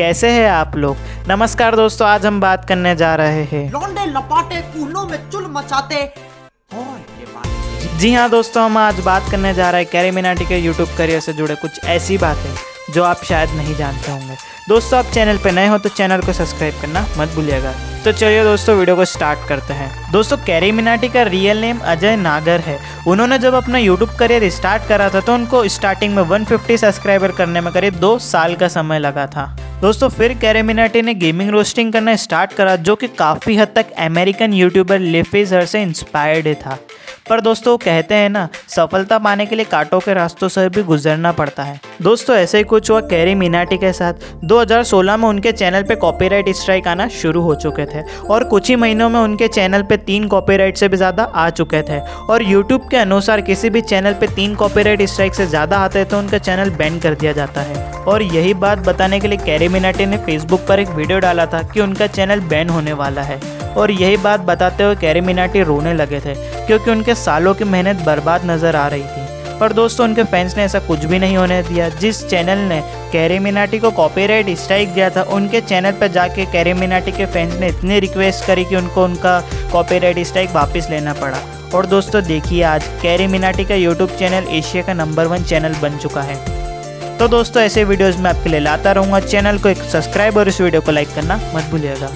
कैसे हैं आप लोग? नमस्कार दोस्तों आज हम बात करने जा रहे हैं। लौंडे लपाटे कूलों में चुल मचाते। और ये बात जी हाँ दोस्तों हम आज बात करने जा रहे हैं कैरी मिनाटी के यूट्यूब करियर से जुड़े कुछ ऐसी बातें जो आप शायद नहीं जानते होंगे। दोस्तों आप चैनल पे नए हो तो चैनल को सब्सक्राइब करना मत भूलिएगा। तो चलिए दोस्तों वीडियो को स्टार्ट करते हैं। दोस्तों कैरी मिनाटी का रियल नेम अजय नागर है। उन्होंने जब अपना यूट्यूब करियर स्टार्ट करा था तो उनको स्टार्टिंग में 150 सब्सक्राइबर करने में करीब दो साल का समय लगा था। दोस्तों, फिर कैरेमिनाटी ने गेमिंग रोस्टिंग करना स्टार्ट करा, जो कि काफ़ी हद तक अमेरिकन यूट्यूबर लिफिजर से इंस्पायर्ड था। पर दोस्तों कहते हैं ना, सफलता पाने के लिए कांटों के रास्तों से भी गुजरना पड़ता है। दोस्तों, ऐसे ही कुछ हुआ कैरी मिनाटी के साथ। 2016 में उनके चैनल पे कॉपीराइट स्ट्राइक आना शुरू हो चुके थे और कुछ ही महीनों में उनके चैनल पे तीन कॉपीराइट से भी ज़्यादा आ चुके थे। और यूट्यूब के अनुसार किसी भी चैनल पे तीन कॉपीराइट स्ट्राइक से ज़्यादा आते हैं तो उनका चैनल बैन कर दिया जाता है। और यही बात बताने के लिए कैरी मिनाटी ने फेसबुक पर एक वीडियो डाला था कि उनका चैनल बैन होने वाला है। और यही बात बताते हुए कैरी मिनाटी रोने लगे थे। क्योंकि उनके सालों की मेहनत बर्बाद नज़र आ रही थी। पर दोस्तों, उनके फैंस ने ऐसा कुछ भी नहीं होने दिया। जिस चैनल ने कैरी मिनाटी को कॉपीराइट स्ट्राइक दिया था, उनके चैनल पर जाके कैरी मिनाटी के फैंस ने इतनी रिक्वेस्ट करी कि उनको उनका कॉपीराइट स्ट्राइक वापस लेना पड़ा। और दोस्तों, देखिए आज कैरी मिनाटी का यूट्यूब चैनल एशिया का नंबर वन चैनल बन चुका है। तो दोस्तों, ऐसे वीडियोस मैं आपके लिए लाता रहूँगा। चैनल को एक सब्सक्राइब और इस वीडियो को लाइक करना मत भूलिएगा।